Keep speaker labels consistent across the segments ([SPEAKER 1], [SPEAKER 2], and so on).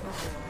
[SPEAKER 1] Let's go.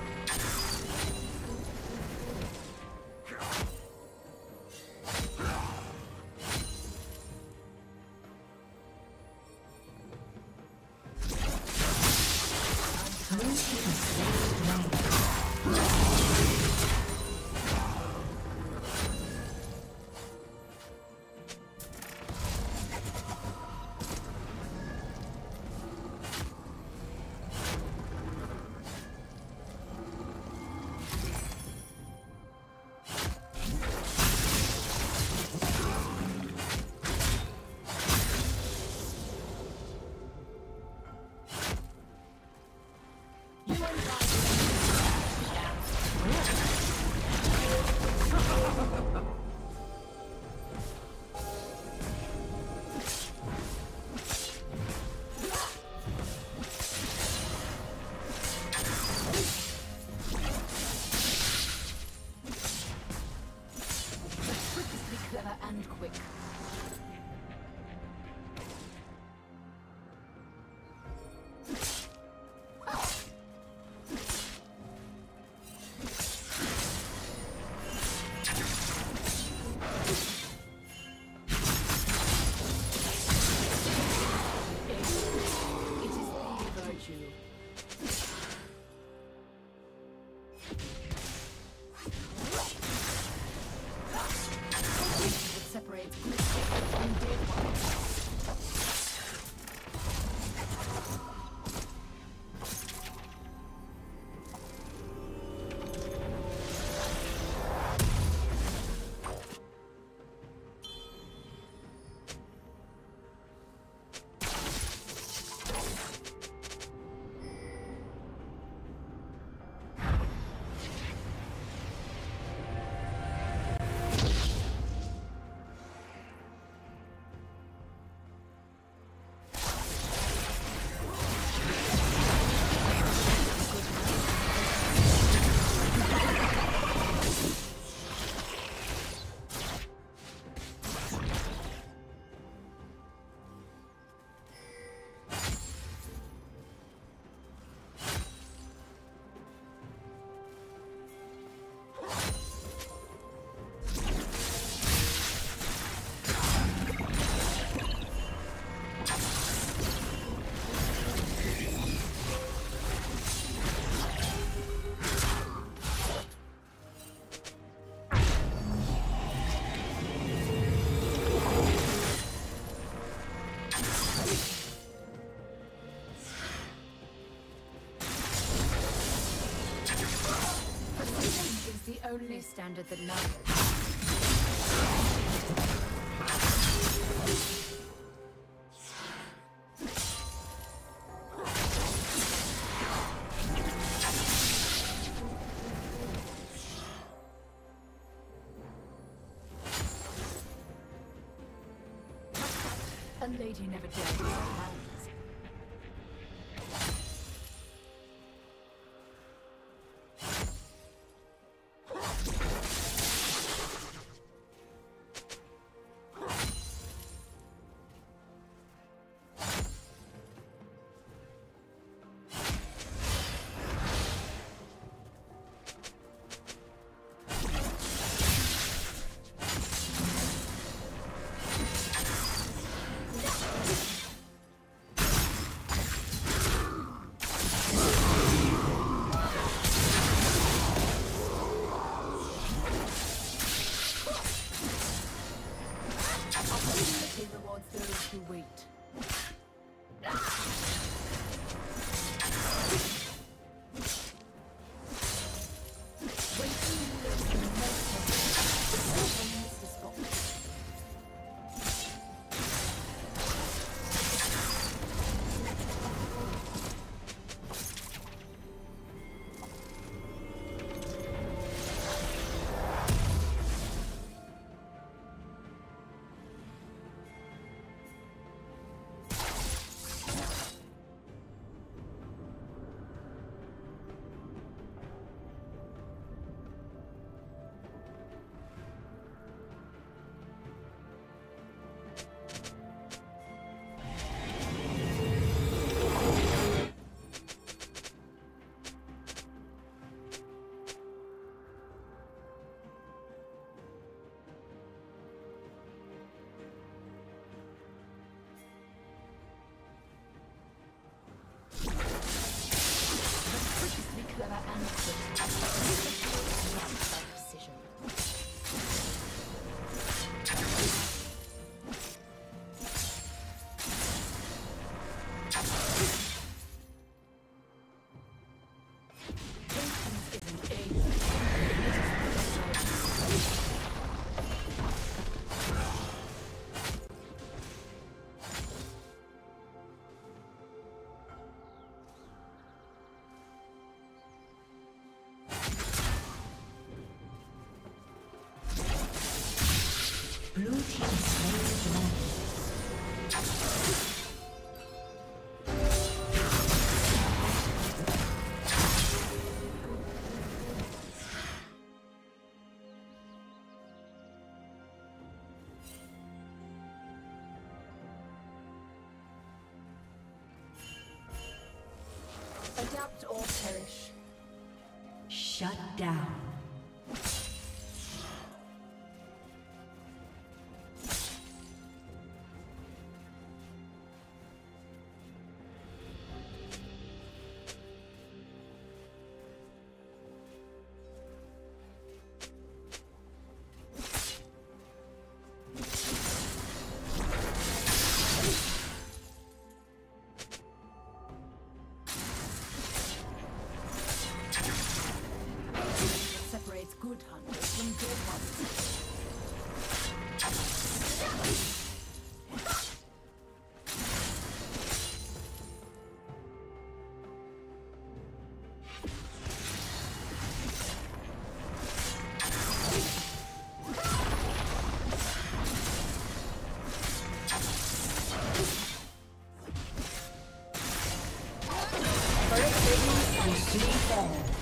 [SPEAKER 1] only standard that matters. A lady never
[SPEAKER 2] dies.
[SPEAKER 1] adapt or perish.
[SPEAKER 2] Shut down. Will soon fall.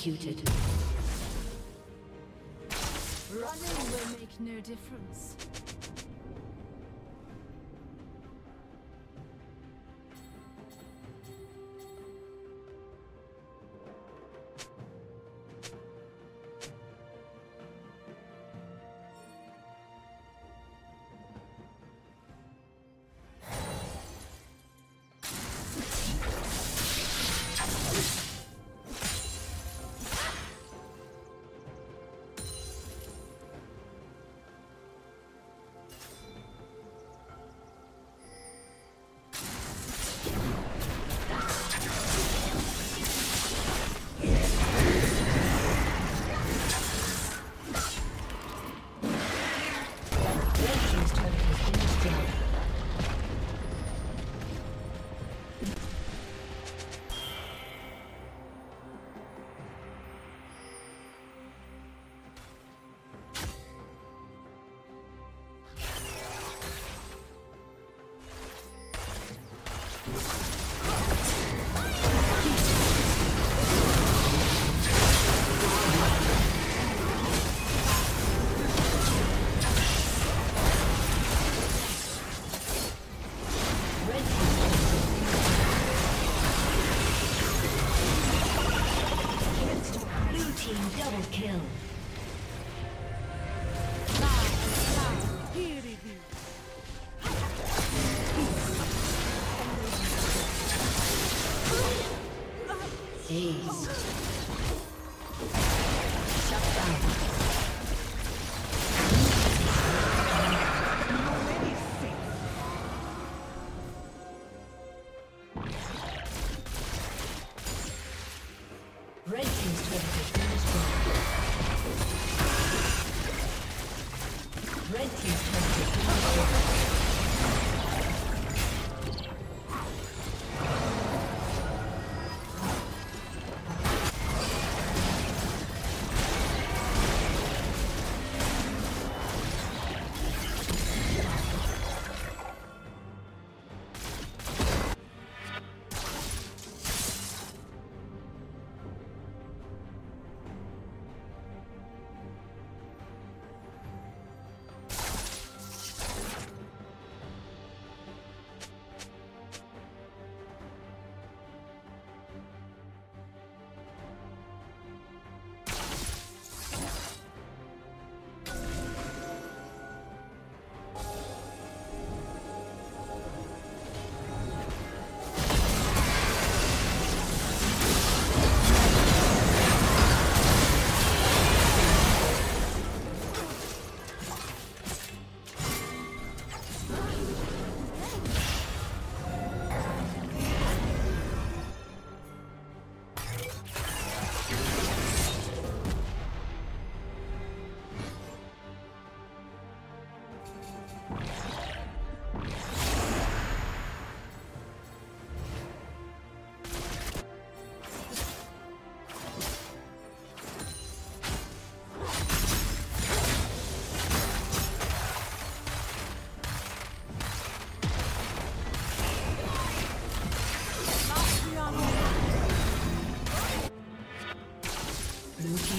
[SPEAKER 2] executed.
[SPEAKER 1] Running will make no difference.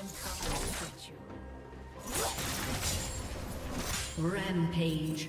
[SPEAKER 2] I'm coming to get you.
[SPEAKER 1] Rampage.